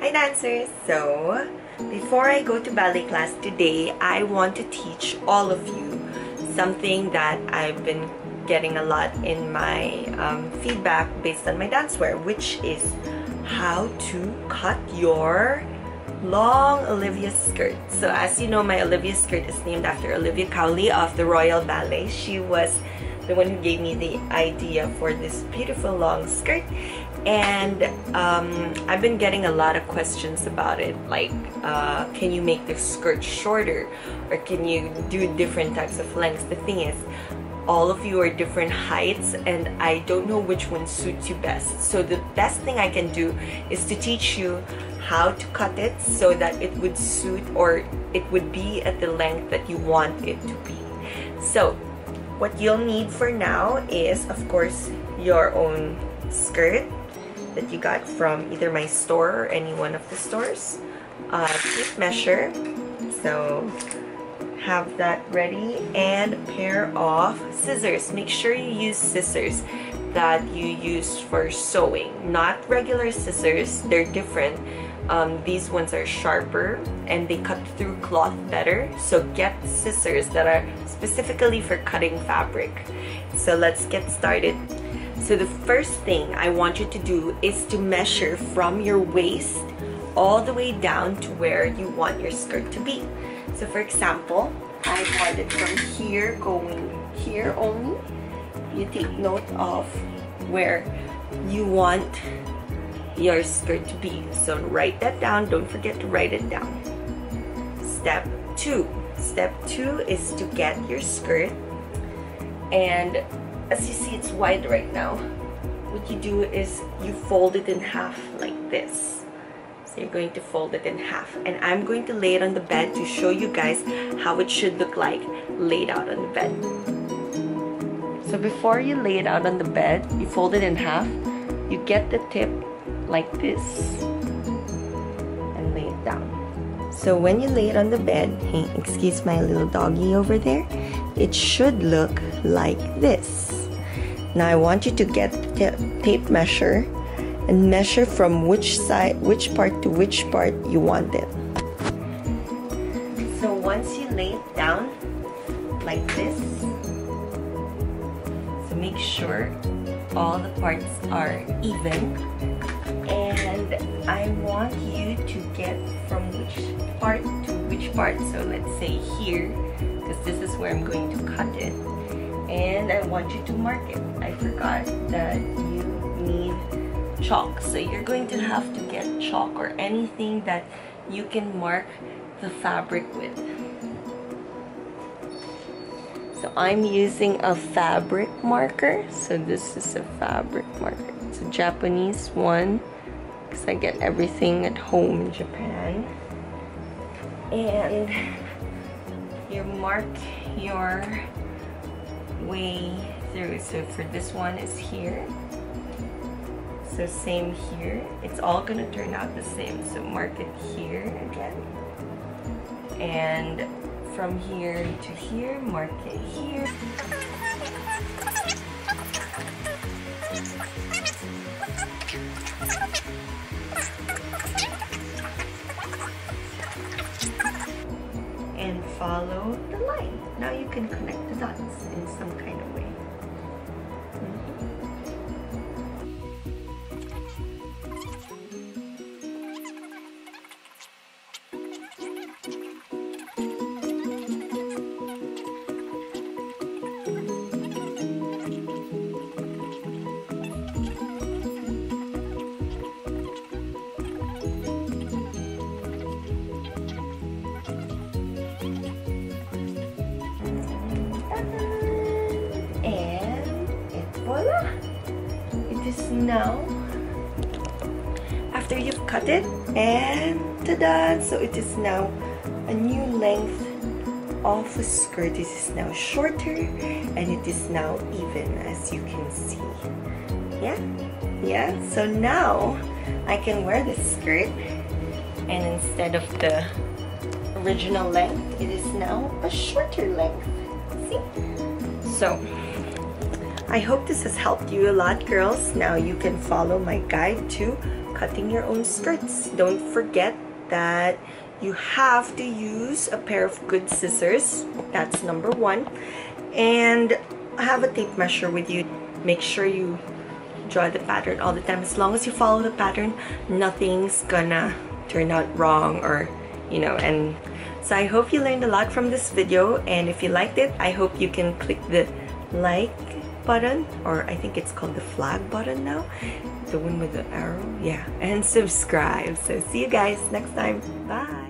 Hi dancers! So, before I go to ballet class today, I want to teach all of you something that I've been getting a lot in my um, feedback based on my dancewear, which is how to cut your long Olivia skirt. So as you know, my Olivia skirt is named after Olivia Cowley of the Royal Ballet. She was the one who gave me the idea for this beautiful long skirt and um, I've been getting a lot of questions about it like uh, can you make the skirt shorter? Or can you do different types of lengths? The thing is all of you are different heights and I don't know which one suits you best. So the best thing I can do is to teach you how to cut it so that it would suit or it would be at the length that you want it to be. So what you'll need for now is, of course, your own skirt that you got from either my store or any one of the stores. Uh, tape measure. So have that ready and pair of scissors. Make sure you use scissors that you use for sewing, not regular scissors. They're different um, these ones are sharper and they cut through cloth better. So get scissors that are specifically for cutting fabric. So let's get started. So the first thing I want you to do is to measure from your waist all the way down to where you want your skirt to be. So for example, I want it from here going here only. You take note of where you want your skirt to be. So write that down. Don't forget to write it down. Step two. Step two is to get your skirt and as you see it's wide right now. What you do is you fold it in half like this. So you're going to fold it in half and I'm going to lay it on the bed to show you guys how it should look like laid out on the bed. So before you lay it out on the bed, you fold it in half, you get the tip like this and lay it down. So when you lay it on the bed, hey, excuse my little doggy over there, it should look like this. Now I want you to get the tape measure and measure from which side, which part to which part you want it. So once you lay it down like this, so make sure all the parts are even I want you to get from which part to which part. So let's say here because this is where I'm going to cut it. And I want you to mark it. I forgot that you need chalk. So you're going to have to get chalk or anything that you can mark the fabric with. So I'm using a fabric marker. So this is a fabric marker. It's a Japanese one because I get everything at home in Japan. And you mark your way through. So for this one is here. So same here. It's all gonna turn out the same. So mark it here again. And from here to here, mark it here. Now you can connect the dots in some kind of way. now after you've cut it and ta-da so it is now a new length of the skirt. It is now shorter and it is now even as you can see. Yeah? Yeah? So now I can wear this skirt and instead of the original length it is now a shorter length. See? So I hope this has helped you a lot, girls. Now you can follow my guide to cutting your own skirts. Don't forget that you have to use a pair of good scissors. That's number one. And have a tape measure with you. Make sure you draw the pattern all the time. As long as you follow the pattern, nothing's gonna turn out wrong or, you know, and so I hope you learned a lot from this video. And if you liked it, I hope you can click the like button or I think it's called the flag button now. The one with the arrow? Yeah. And subscribe. So see you guys next time. Bye